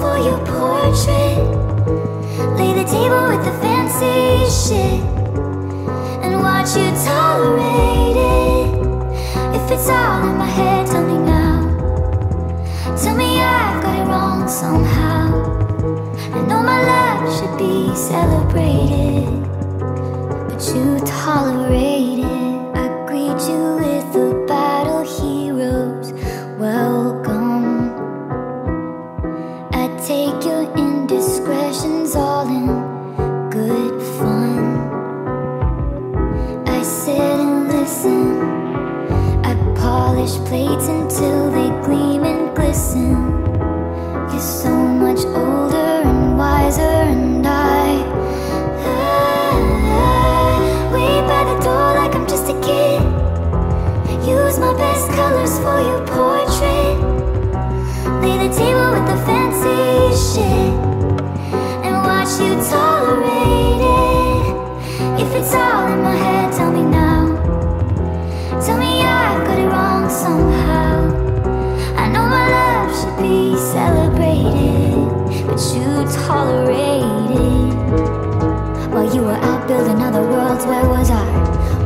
for your portrait. Lay the table with the fancy shit and watch you tolerate it. If it's all in my head, tell me now. Tell me I've got it wrong somehow. I know my love should be celebrated, but you tolerate My best colors for your portrait. Lay the table with the fancy shit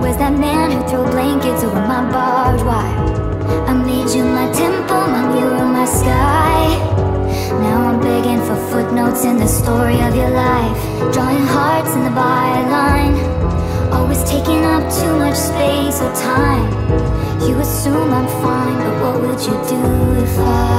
Where's that man who threw blankets over my barbed wire? I made you my temple, my mirror, my sky. Now I'm begging for footnotes in the story of your life. Drawing hearts in the byline. Always taking up too much space or time. You assume I'm fine, but what would you do if I?